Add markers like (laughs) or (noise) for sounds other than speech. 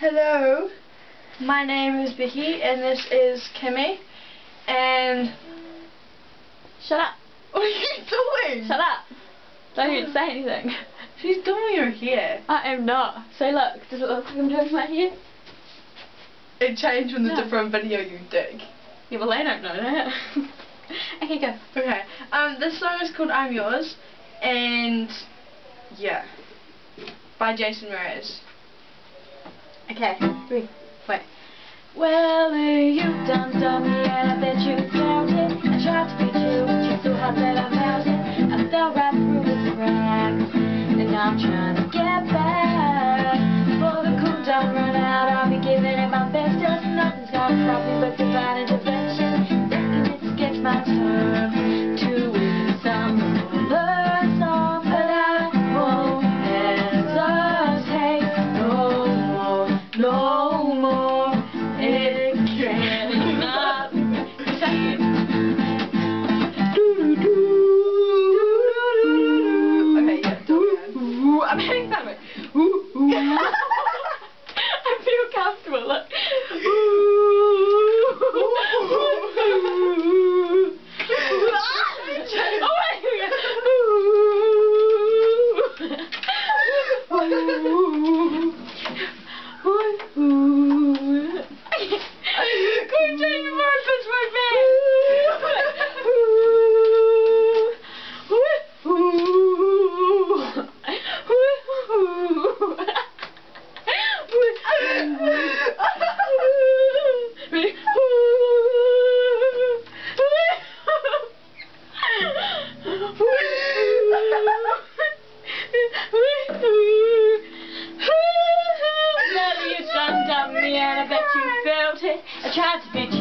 Hello, my name is Vicky and this is Kimmy and Shut up. (laughs) what are you doing? Shut up. Don't even say anything. She's doing your hair. I am not. So look, does it look like I'm doing my hair? It changed from the No. different video you did. Yeah, well they don't know that. (laughs) okay, go. Okay, um, this song is called I'm Yours and yeah, by Jason Mraz. Okay, three, wait. Well, uh, you done me and I bet you felt it. I tried to beat you, but you're so hot that I melted. I fell right through the cracks, and I'm trying to get back. Before the cool down run out, I'll be giving it my best. Just nothing's gonna stop me but divine intervention. Thinking it's against my turn no more. It cannot Okay, yeah, do it again. Ooh, I'm having fun of it. Ooh, ooh. (laughs) I feel comfortable. Look. Couldn't change your word, pitch my Baby, you done done me and I bet you felt it. (laughs) I tried to beat